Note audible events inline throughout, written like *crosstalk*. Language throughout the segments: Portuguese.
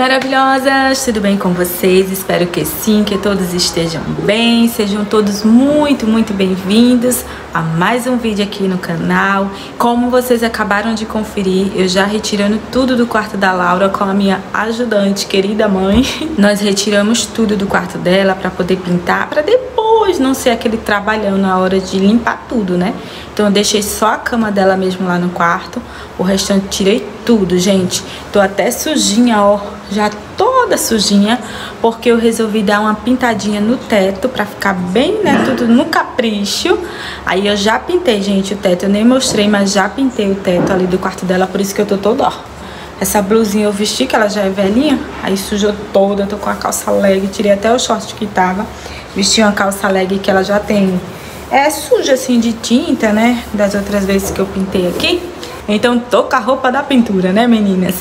Maravilhosas, tudo bem com vocês? Espero que sim, que todos estejam bem, sejam todos muito, muito bem-vindos a mais um vídeo aqui no canal. Como vocês acabaram de conferir, eu já retirando tudo do quarto da Laura com a minha ajudante, querida mãe. *laughs* Nós retiramos tudo do quarto dela para poder pintar, para depois não ser aquele trabalhão na hora de limpar tudo, né? Então eu deixei só a cama dela mesmo lá no quarto, o restante tirei tudo, gente. Tô até sujinha, ó, já toda sujinha, porque eu resolvi dar uma pintadinha no teto pra ficar bem, né, tudo no capricho. Aí eu já pintei, gente, o teto. Eu nem mostrei, mas já pintei o teto ali do quarto dela, por isso que eu tô toda, ó. Essa blusinha eu vesti, que ela já é velhinha, aí sujou toda, tô com a calça leg, tirei até o short que tava. Vesti uma calça leg que ela já tem é suja assim de tinta, né? Das outras vezes que eu pintei aqui. Então tô com a roupa da pintura, né meninas?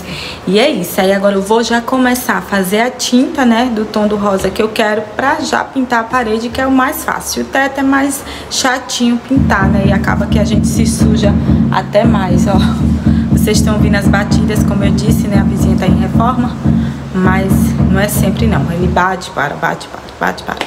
E é isso, aí agora eu vou já começar a fazer a tinta, né? Do tom do rosa que eu quero pra já pintar a parede, que é o mais fácil. O teto é mais chatinho pintar, né? E acaba que a gente se suja até mais, ó. Vocês estão ouvindo as batidas, como eu disse, né? A vizinha tá em reforma, mas não é sempre não. Ele bate, para, bate, para, bate, para.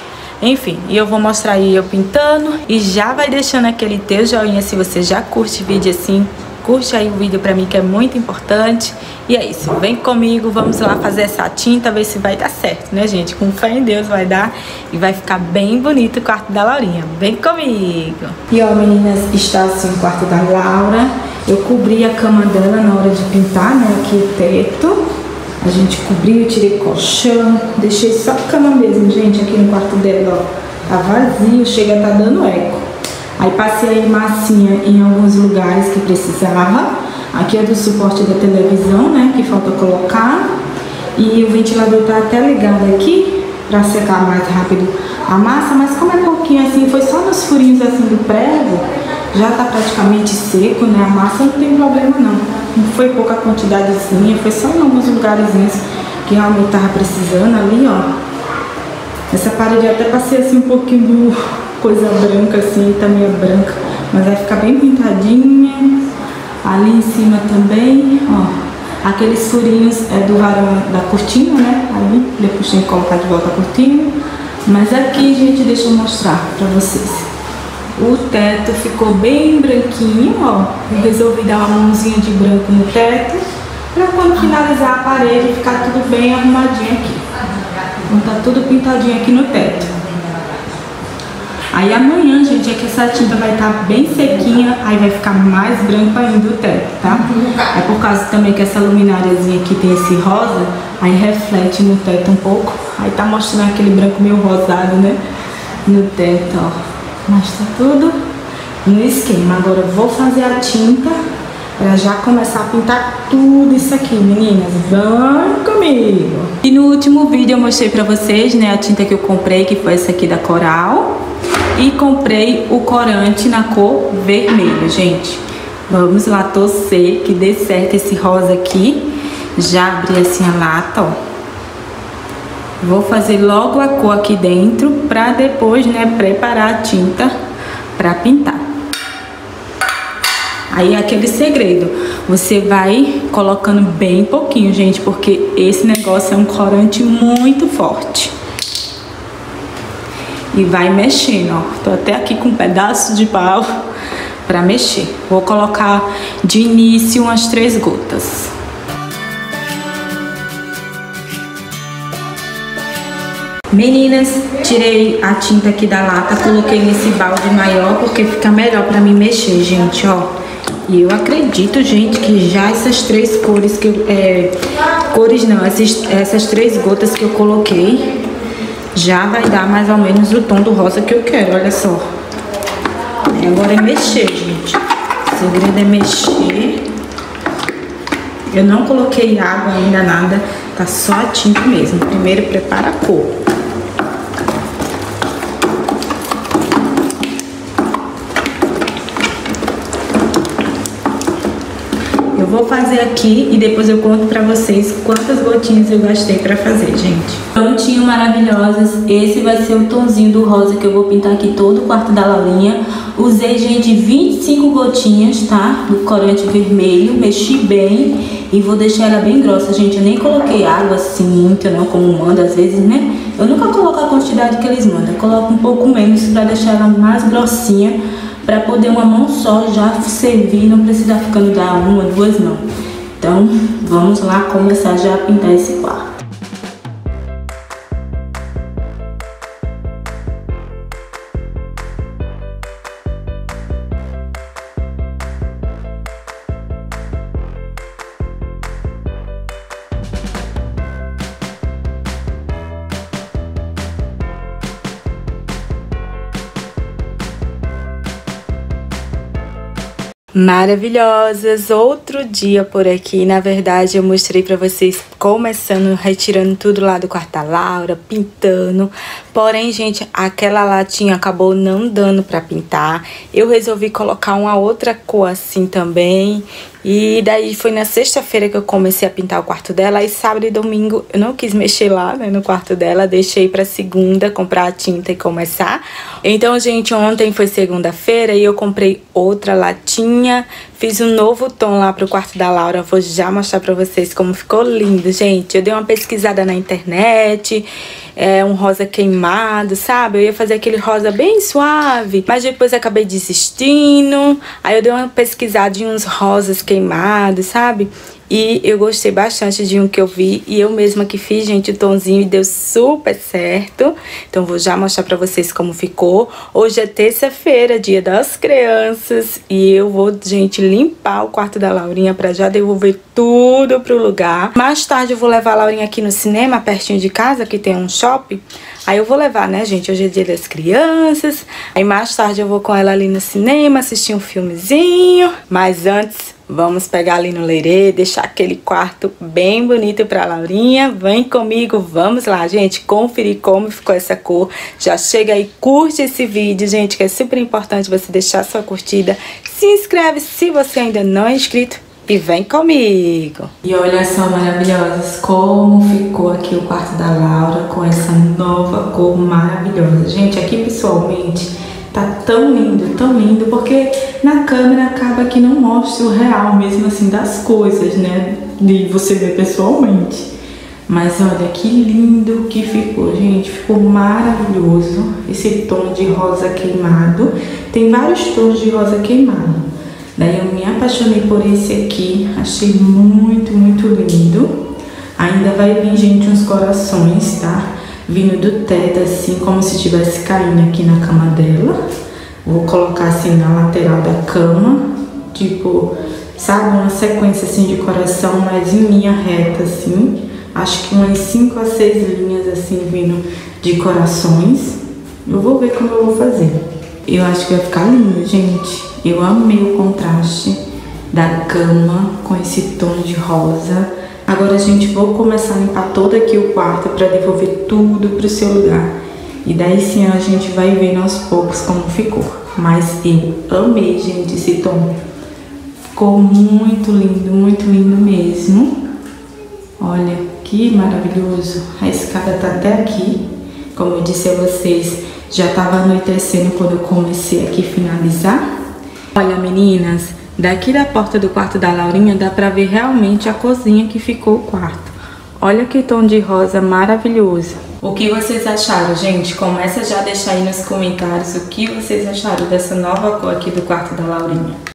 Enfim, e eu vou mostrar aí eu pintando e já vai deixando aquele teu joinha se você já curte vídeo assim. Curte aí o vídeo pra mim que é muito importante. E é isso, vem comigo, vamos lá fazer essa tinta, ver se vai dar certo, né gente? Com fé em Deus vai dar e vai ficar bem bonito o quarto da Laurinha. Vem comigo! E ó meninas, está assim o quarto da Laura. Eu cobri a cama dela na hora de pintar, né? Aqui o teto. A gente cobriu, tirei colchão, deixei só a cama mesmo, gente, aqui no quarto dela, ó. Tá vazio, chega tá dando eco. Aí passei massinha em alguns lugares que precisava. Aqui é do suporte da televisão, né, que falta colocar. E o ventilador tá até ligado aqui para secar mais rápido a massa, mas como é pouquinho assim, foi só nos furinhos assim do prego, já tá praticamente seco, né? A massa não tem problema não. Não foi pouca quantidadezinha, foi só em alguns lugares que realmente tava precisando ali, ó. Essa parede até passei assim um pouquinho do coisa branca assim, também é branca, mas vai ficar bem pintadinha. Ali em cima também, ó. Aqueles furinhos é do varão da cortina, né? Ali, depois tem que colocar de volta a cortina. Mas aqui, gente, deixa eu mostrar pra vocês. O teto ficou bem branquinho, ó. Eu resolvi dar uma mãozinha de branco no teto para quando finalizar a parede ficar tudo bem arrumadinho aqui. Então tá tudo pintadinho aqui no teto. Aí amanhã, gente, é que essa tinta vai estar tá bem sequinha, aí vai ficar mais branco ainda o teto, tá? É por causa também que essa lumináriazinha aqui tem esse rosa, aí reflete no teto um pouco. Aí tá mostrando aquele branco meio rosado, né? No teto, ó. Mas tá tudo no esquema. Agora eu vou fazer a tinta para já começar a pintar tudo isso aqui, meninas. Vão comigo! E no último vídeo eu mostrei para vocês, né, a tinta que eu comprei, que foi essa aqui da Coral. E comprei o corante na cor vermelho, gente. Vamos lá torcer que dê certo esse rosa aqui. Já abri assim a lata, ó. Vou fazer logo a cor aqui dentro para depois, né, preparar a tinta para pintar. Aí é aquele segredo, você vai colocando bem pouquinho, gente, porque esse negócio é um corante muito forte. E vai mexendo, ó. Tô até aqui com um pedaço de pau *laughs* para mexer. Vou colocar de início umas três gotas. Meninas, tirei a tinta aqui da lata, coloquei nesse balde maior porque fica melhor pra mim mexer, gente, ó. E eu acredito, gente, que já essas três cores que eu... É, cores não, essas, essas três gotas que eu coloquei já vai dar mais ou menos o tom do rosa que eu quero, olha só. E agora é mexer, gente. O segredo é mexer. Eu não coloquei água ainda, nada. Tá só a tinta mesmo. Primeiro prepara a cor. Vou fazer aqui e depois eu conto pra vocês quantas gotinhas eu gastei pra fazer, gente. Prontinho, maravilhosas. Esse vai ser o tonzinho do rosa que eu vou pintar aqui todo o quarto da Laurinha. Usei, gente, 25 gotinhas, tá? Do corante vermelho. Mexi bem E vou deixar ela bem grossa, gente. Eu nem coloquei água assim muito, não, como manda às vezes, né? Eu nunca coloco a quantidade que eles mandam. Eu coloco um pouco menos para deixar ela mais grossinha. Para poder uma mão só já servir, não precisa ficando da uma, duas não. Então, vamos lá começar já a pintar esse quarto. Maravilhosas. Outro dia por aqui, na verdade, eu mostrei para vocês começando retirando tudo lá do quarto da Laura, pintando. Porém, gente, aquela latinha acabou não dando para pintar. Eu resolvi colocar uma outra cor assim também. E daí foi na sexta-feira que eu comecei a pintar o quarto dela. E sábado e domingo eu não quis mexer lá, né, no quarto dela. Deixei pra segunda comprar a tinta e começar. Então, gente, ontem foi segunda-feira e eu comprei outra latinha. Fiz um novo tom lá pro quarto da Laura. Vou já mostrar pra vocês como ficou lindo, gente. Eu dei uma pesquisada na internet é, um rosa queimado, sabe? Eu ia fazer aquele rosa bem suave, mas depois acabei desistindo. Aí eu dei uma pesquisada em uns rosas queimados, sabe? E eu gostei bastante de um que eu vi e eu mesma que fiz, gente, o tonzinho e deu super certo. Então vou já mostrar pra vocês como ficou. Hoje é terça-feira, dia das crianças, e eu vou, gente, limpar o quarto da Laurinha pra já devolver tudo pro lugar. Mais tarde eu vou levar a Laurinha aqui no cinema, pertinho de casa, que tem um shopping. Aí eu vou levar, né, gente? Hoje é dia das crianças. Aí mais tarde eu vou com ela ali no cinema, assistir um filmezinho. Mas antes Vamos pegar ali no leirê, deixar aquele quarto bem bonito para Laurinha. Vem comigo, vamos lá, gente, conferir como ficou essa cor. Já chega aí, curte esse vídeo, gente, que é super importante você deixar sua curtida. Se inscreve se você ainda não é inscrito e vem comigo. E olha só, maravilhosas, como ficou aqui o quarto da Laura com essa nova cor maravilhosa. Gente, aqui pessoalmente Tá tão lindo, tão lindo, porque na câmera acaba que não mostra o real mesmo assim das coisas, né? De você ver pessoalmente. Mas olha que lindo que ficou, gente. Ficou maravilhoso. Esse tom de rosa queimado. Tem vários tons de rosa queimado. Daí eu me apaixonei por esse aqui. Achei muito, muito lindo. Ainda vai vir, gente, uns corações, tá? Vindo do teto, assim, como se estivesse caindo aqui na cama dela. Vou colocar assim na lateral da cama, tipo, sabe, uma sequência assim de coração, mas em linha reta, assim. Acho que umas 5 a 6 linhas assim vindo de corações. Eu vou ver como eu vou fazer. Eu acho que vai ficar lindo, gente. Eu amei o contraste da cama com esse tom de rosa. Agora, gente, vou começar a limpar todo aqui o quarto para devolver tudo pro seu lugar. E daí sim a gente vai vendo aos poucos como ficou. Mas eu amei, gente, esse tom. Ficou muito lindo, muito lindo mesmo. Olha, que maravilhoso. A escada tá até aqui. Como eu disse a vocês, já tava anoitecendo quando eu comecei aqui finalizar. Olha, meninas, Daqui da porta do quarto da Laurinha dá pra ver realmente a cozinha que ficou o quarto. Olha que tom de rosa maravilhoso. O que vocês acharam, gente? Começa já a deixar aí nos comentários o que vocês acharam dessa nova cor aqui do quarto da Laurinha.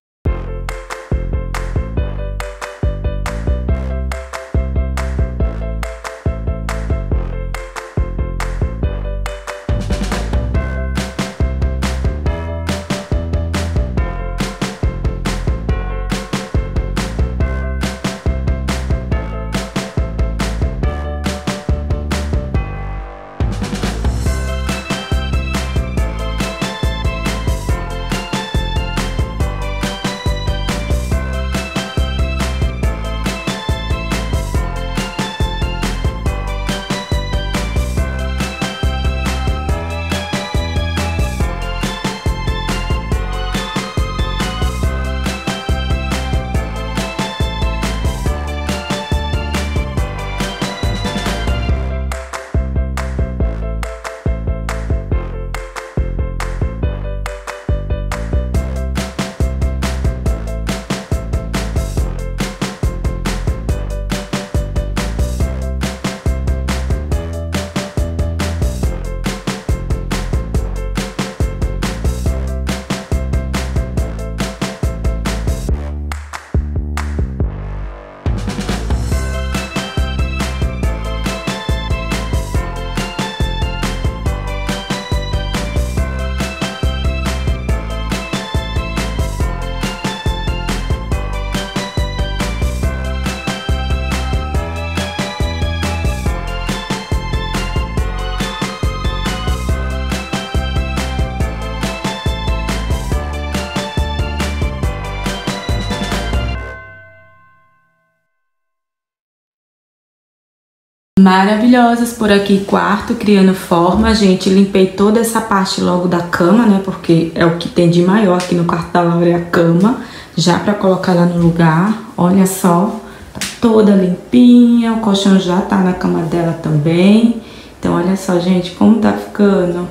Maravilhosas por aqui, quarto, criando forma. Gente, limpei toda essa parte logo da cama, né? Porque é o que tem de maior aqui no quarto da Laura, é a cama. Já pra colocar lá no lugar. Olha só, tá toda limpinha. O colchão já tá na cama dela também. Então, olha só, gente, como tá ficando.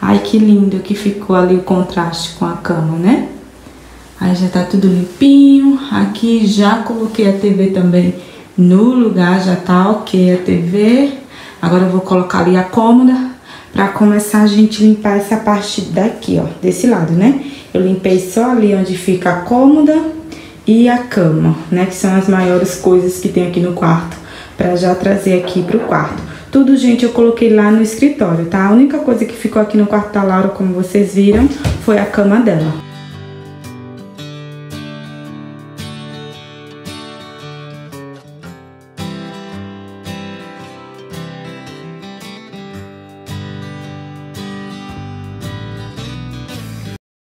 Ai, que lindo que ficou ali o contraste com a cama, né? Aí já tá tudo limpinho. Aqui já coloquei a TV também no lugar, já tá ok a TV. Agora eu vou colocar ali a cômoda pra começar a gente limpar essa parte daqui, ó, desse lado, né? Eu limpei só ali onde fica a cômoda e a cama, né? Que são as maiores coisas que tem aqui no quarto, pra já trazer aqui pro quarto. Tudo, gente, eu coloquei lá no escritório, tá? A única coisa que ficou aqui no quarto da Laura, como vocês viram, foi a cama dela.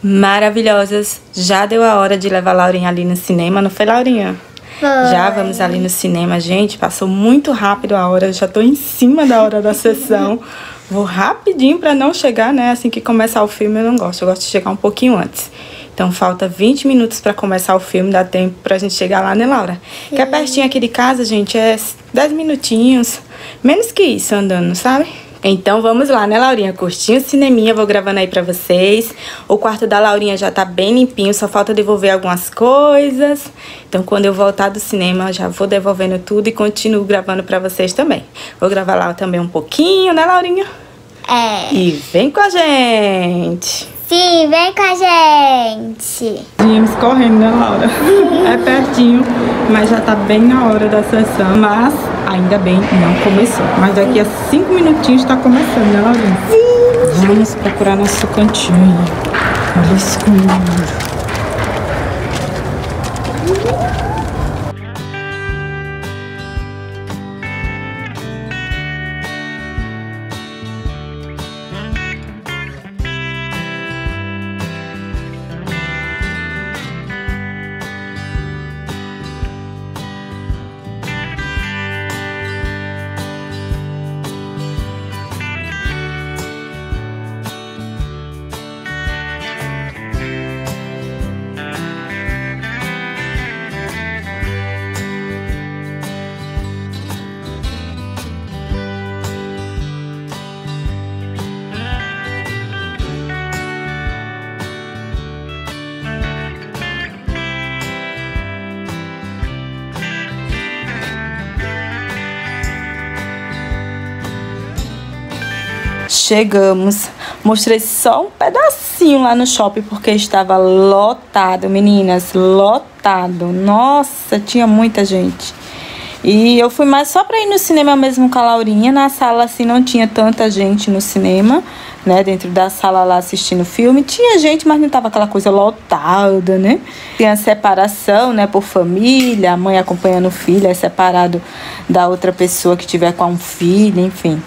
Maravilhosas. Já deu a hora de levar a Laurinha ali no cinema, não foi, Laurinha? Foi. Já vamos ali no cinema, gente. Passou muito rápido a hora, já tô em cima da hora da sessão. *laughs* Vou rapidinho para não chegar, né? Assim que começar o filme, eu não gosto. Eu gosto de chegar um pouquinho antes. Então falta 20 minutos para começar o filme, dá tempo pra gente chegar lá, né, Laura? Sim. Que é pertinho aqui de casa, gente, é 10 minutinhos. Menos que isso andando, sabe? Então vamos lá, né, Laurinha? Curtinho o cineminha, vou gravando aí pra vocês. O quarto da Laurinha já tá bem limpinho, só falta devolver algumas coisas. Então quando eu voltar do cinema, já vou devolvendo tudo e continuo gravando pra vocês também. Vou gravar lá também um pouquinho, né, Laurinha? É. E vem com a gente! Sim, vem com a gente. Viemos correndo, né, Laura? *laughs* é pertinho, mas já tá bem na hora da sessão. Mas ainda bem não começou. Mas daqui a cinco minutinhos tá começando, né, Laura? Sim. Vamos procurar nosso cantinho. Olha escuro. Chegamos. Mostrei só um pedacinho lá no shopping porque estava lotado, meninas, lotado. Nossa, tinha muita gente. E eu fui mais só para ir no cinema mesmo com a Laurinha. Na sala assim não tinha tanta gente no cinema, né, dentro da sala lá assistindo filme. Tinha gente, mas não tava aquela coisa lotada, né? Tinha separação, né, por família, a mãe acompanhando o filho, é separado da outra pessoa que tiver com um filho, enfim.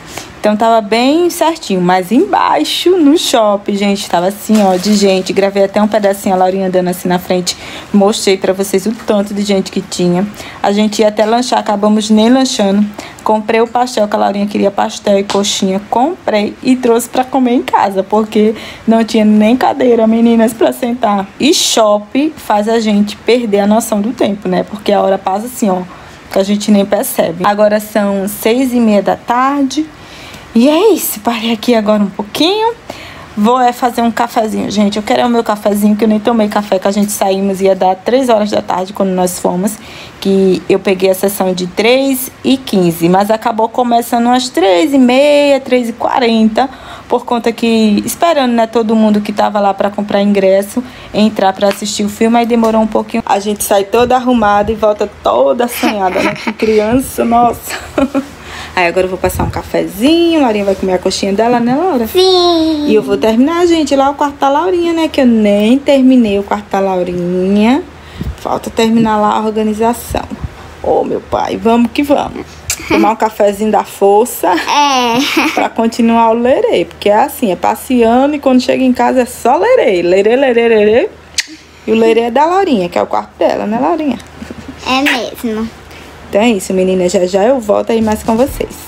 Então tava bem certinho, mas embaixo no shopping, gente, tava assim, ó, de gente. Gravei até um pedacinho a Laurinha andando assim na frente. Mostrei para vocês o tanto de gente que tinha. A gente ia até lanchar, acabamos nem lanchando. Comprei o pastel, que a Laurinha queria pastel e coxinha. Comprei e trouxe para comer em casa, porque não tinha nem cadeira, meninas, para sentar. E shopping faz a gente perder a noção do tempo, né? Porque a hora passa assim, ó, que a gente nem percebe. Agora são seis e meia da tarde. E é isso, parei aqui agora um pouquinho. Vou é fazer um cafezinho, gente. Eu quero é o meu cafezinho, que eu nem tomei café, que a gente saímos, ia dar 3 horas da tarde quando nós fomos. Que eu peguei a sessão de 3 e 15, mas acabou começando às 3 e meia, 3 e 40, por conta que, esperando, né, todo mundo que tava lá para comprar ingresso, entrar para assistir o filme, aí demorou um pouquinho. A gente sai toda arrumada e volta toda assanhada, né, com criança, nossa. *laughs* Aí agora eu vou passar um cafezinho, Laurinha vai comer a coxinha dela, né, Laura? Sim. E eu vou terminar, gente, lá o quarto da Laurinha, né? Que eu nem terminei o quarto da Laurinha. Falta terminar lá a organização. Ô, oh, meu pai, vamos que vamos. Tomar um cafezinho da força. *laughs* É. *laughs* pra continuar o lerê. Porque é assim, é passeando e quando chega em casa é só lerê. Lerê, lerê, lerê. E o lerê é da Laurinha, que é o quarto dela, né, Laurinha? É mesmo. Então é isso, meninas. Já já eu volto aí mais com vocês.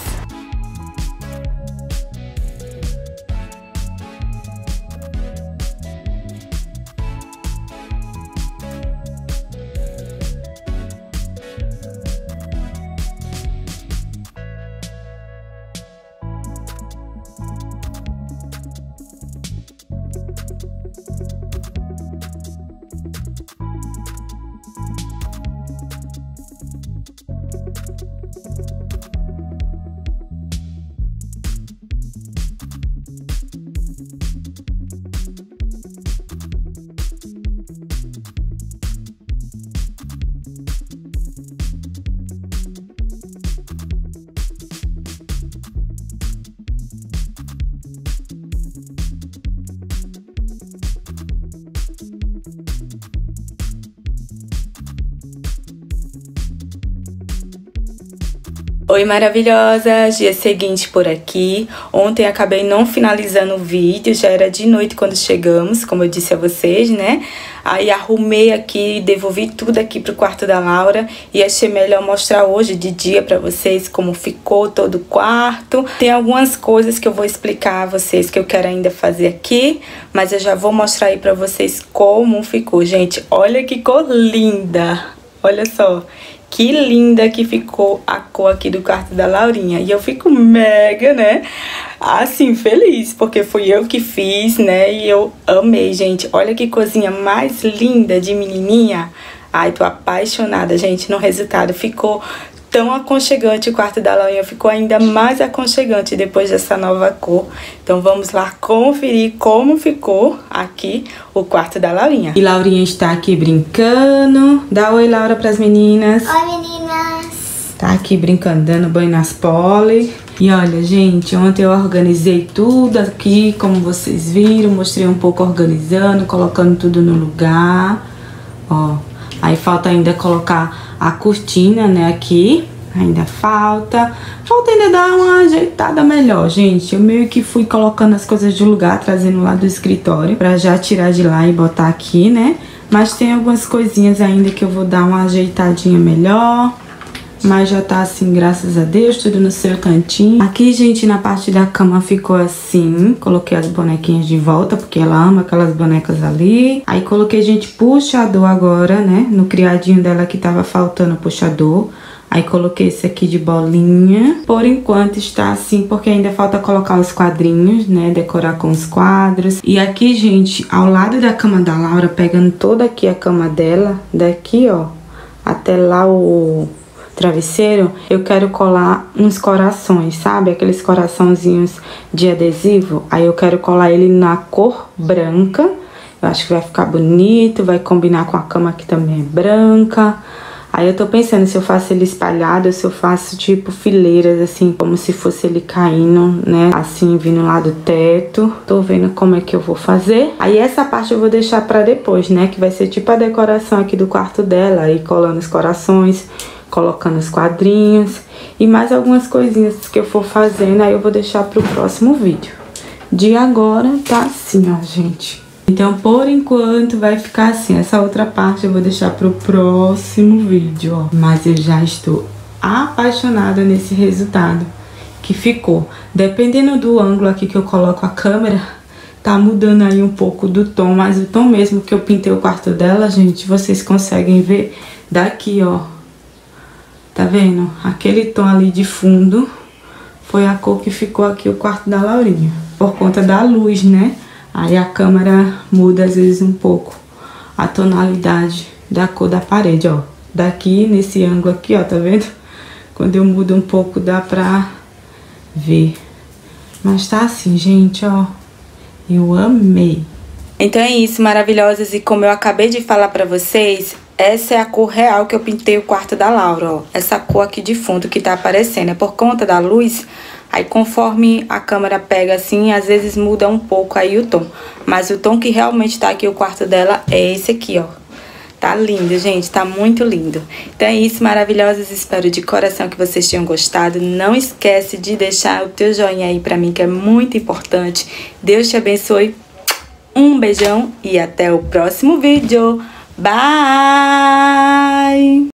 Oi maravilhosas, dia seguinte por aqui. Ontem acabei não finalizando o vídeo, já era de noite quando chegamos, como eu disse a vocês, né? Aí arrumei aqui, devolvi tudo aqui pro quarto da Laura e achei melhor mostrar hoje de dia para vocês como ficou todo o quarto. Tem algumas coisas que eu vou explicar a vocês que eu quero ainda fazer aqui, mas eu já vou mostrar aí para vocês como ficou. Gente, olha que cor linda! Olha só, que linda que ficou a cor aqui do quarto da Laurinha. E eu fico mega, né? Assim, feliz, porque fui eu que fiz, né? E eu amei, gente. Olha que cozinha mais linda de menininha. Ai, tô apaixonada, gente, no resultado. Ficou tão aconchegante o quarto da Laurinha, ficou ainda mais aconchegante depois dessa nova cor. Então vamos lá conferir como ficou aqui o quarto da Laurinha. E Laurinha está aqui brincando. Dá oi, Laura, para as meninas. Oi, meninas. Tá aqui brincando, dando banho nas poli. E olha, gente, ontem eu organizei tudo aqui, como vocês viram. Mostrei um pouco organizando, colocando tudo no lugar. Ó, aí falta ainda colocar a cortina, né, aqui. Ainda falta. Falta ainda dar uma ajeitada melhor, gente. Eu meio que fui colocando as coisas de lugar, trazendo lá do escritório. Pra já tirar de lá e botar aqui, né? Mas tem algumas coisinhas ainda que eu vou dar uma ajeitadinha melhor. Mas já tá assim, graças a Deus, tudo no seu cantinho. Aqui, gente, na parte da cama ficou assim. Coloquei as bonequinhas de volta, porque ela ama aquelas bonecas ali. Aí coloquei, gente, puxador agora, né? No criadinho dela que tava faltando puxador. Aí coloquei esse aqui de bolinha. Por enquanto está assim, porque ainda falta colocar os quadrinhos, né? Decorar com os quadros. E aqui, gente, ao lado da cama da Laura, pegando toda aqui a cama dela, daqui, ó, até lá o travesseiro, eu quero colar uns corações, sabe? Aqueles coraçãozinhos de adesivo. Aí eu quero colar ele na cor branca. Eu acho que vai ficar bonito, vai combinar com a cama que também é branca. Aí eu tô pensando se eu faço ele espalhado se eu faço tipo fileiras, assim, como se fosse ele caindo, né? Assim, vindo lá do teto. Tô vendo como é que eu vou fazer. Aí essa parte eu vou deixar pra depois, né? Que vai ser tipo a decoração aqui do quarto dela. Aí colando os corações colocando os quadrinhos e mais algumas coisinhas que eu for fazendo, aí eu vou deixar pro próximo vídeo. De agora tá assim, ó, gente. Então, por enquanto, vai ficar assim. Essa outra parte eu vou deixar pro próximo vídeo, ó. Mas eu já estou apaixonada nesse resultado que ficou. Dependendo do ângulo aqui que eu coloco a câmera, tá mudando aí um pouco do tom. Mas o tom mesmo que eu pintei o quarto dela, gente, vocês conseguem ver daqui, ó Tá vendo? Aquele tom ali de fundo foi a cor que ficou aqui o quarto da Laurinha. Por conta da luz, né? Aí a câmera muda às vezes um pouco a tonalidade da cor da parede, ó. Daqui, nesse ângulo aqui, ó, tá vendo? Quando eu mudo um pouco dá pra ver. Mas tá assim, gente, ó. Eu amei. Então é isso, maravilhosas. E como eu acabei de falar pra vocês, essa é a cor real que eu pintei o quarto da Laura, ó. Essa cor aqui de fundo que tá aparecendo. É por conta da luz, aí conforme a câmera pega assim, às vezes muda um pouco aí o tom. Mas o tom que realmente tá aqui o quarto dela é esse aqui, ó. Tá lindo, gente, tá muito lindo. Então é isso, maravilhosas, espero de coração que vocês tenham gostado. Não esquece de deixar o teu joinha aí pra mim, que é muito importante. Deus te abençoe. Um beijão e até o próximo vídeo. Bye!